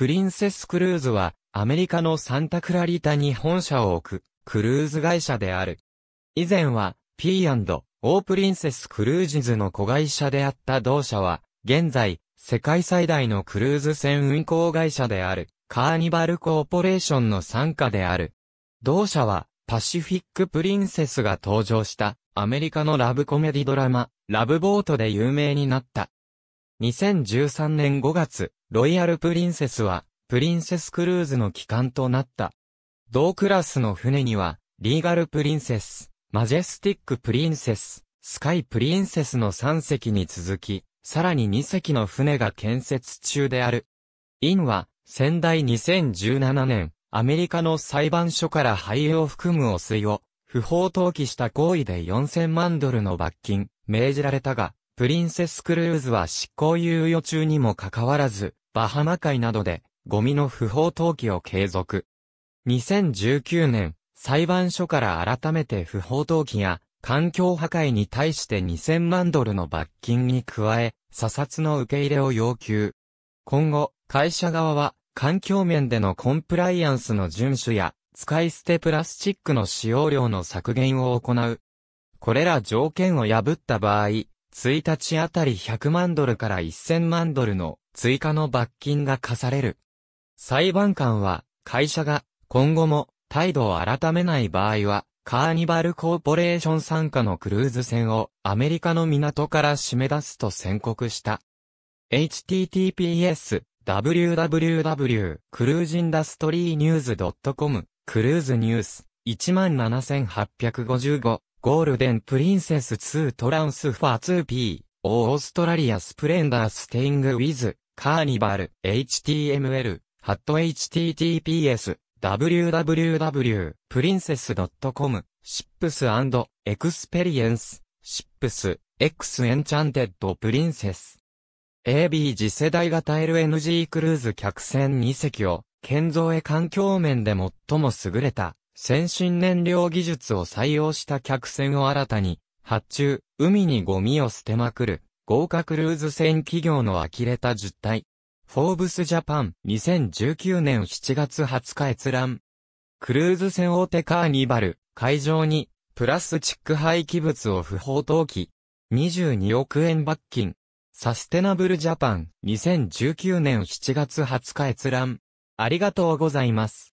プリンセスクルーズは、アメリカのサンタクラリタに本社を置く、クルーズ会社である。以前は、P&O プリンセスクルージズの子会社であった同社は、現在、世界最大のクルーズ船運航会社である、カーニバルコーポレーションの傘下である。同社は、パシフィックプリンセスが登場した、アメリカのラブコメディドラマ、ラブボートで有名になった。2013年5月、ロイヤルプリンセスは、プリンセスクルーズの機関となった。同クラスの船には、リーガルプリンセス、マジェスティックプリンセス、スカイプリンセスの3隻に続き、さらに2隻の船が建設中である。インは、先代2017年、アメリカの裁判所から廃油を含む汚水を、不法投棄した行為で4000万ドルの罰金、命じられたが、プリンセスクルーズは執行猶予中にもかかわらず、バハマ海などで、ゴミの不法投棄を継続。2019年、裁判所から改めて不法投棄や環境破壊に対して2000万ドルの罰金に加え、査察の受け入れを要求。今後、会社側は環境面でのコンプライアンスの遵守や使い捨てプラスチックの使用量の削減を行う。これら条件を破った場合、1日あたり100万ドルから1000万ドルの追加の罰金が課される。裁判官は、会社が今後も態度を改めない場合は、カーニバルコーポレーション参加のクルーズ船をアメリカの港から締め出すと宣告した。https www クルージンダストリーニューズ .com クルーズニュース17855ゴールデンプリンセス2トランスファー 2P オーストラリアスプレンダーステイングウィズカーニバル HTML ハット https www.princess.com ships and experience ships X Enchanted Princess AB 次世代型 LNG クルーズ客船2隻を建造へ環境面で最も優れた先進燃料技術を採用した客船を新たに発注、海にゴミを捨てまくる豪華クルーズ船企業の呆れた実態。フォーブスジャパン2019年7月20日閲覧。クルーズ船大手カーニバル、会場に、プラスチック廃棄物を不法投棄。22億円罰金。サステナブルジャパン2019年7月20日閲覧。ありがとうございます。